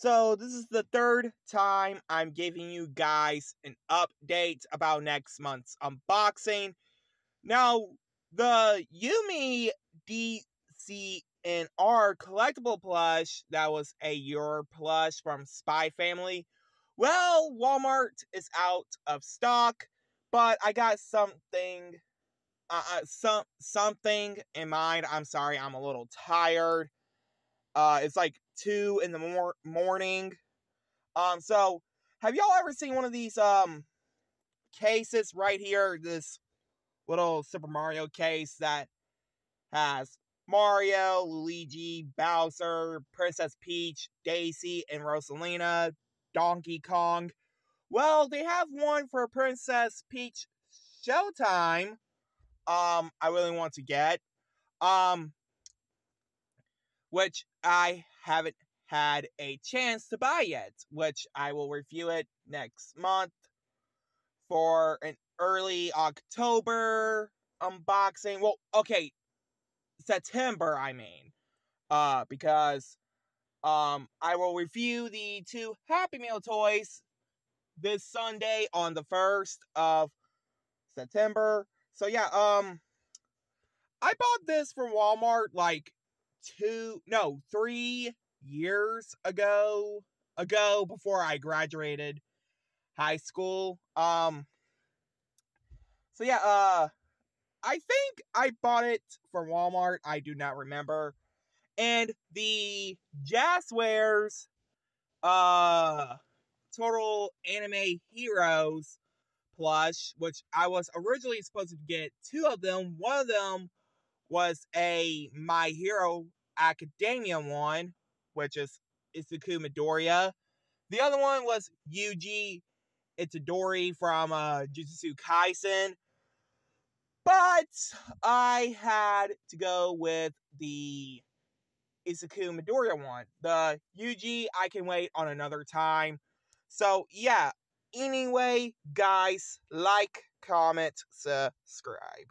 So, this is the third time I'm giving you guys an update about next month's unboxing. Now, the Yumi DCNR collectible plush that was a Euro plush from Spy Family. Well, Walmart is out of stock, but I got something uh, uh, some something in mind. I'm sorry, I'm a little tired. Uh, it's like two in the mor- morning. Um, so have y'all ever seen one of these um cases right here? This little Super Mario case that has Mario, Luigi, Bowser, Princess Peach, Daisy, and Rosalina, Donkey Kong. Well, they have one for Princess Peach Showtime um I really want to get. Um which I haven't had a chance to buy yet, which I will review it next month for an early October unboxing. Well, okay, September, I mean. Uh because um I will review the two Happy Meal toys this Sunday on the 1st of September so yeah, um, I bought this from Walmart like two, no, three years ago, ago before I graduated high school. Um, so yeah, uh, I think I bought it from Walmart. I do not remember. And the Jazwares, uh, Total Anime Heroes plush, which I was originally supposed to get two of them. One of them was a My Hero Academia one, which is Izuku Midoriya. The other one was Yuji Itadori from uh, Jujutsu Kaisen. But I had to go with the Izuku Midoriya one. The Yuji, I can wait on another time. So, yeah, Anyway, guys, like, comment, subscribe.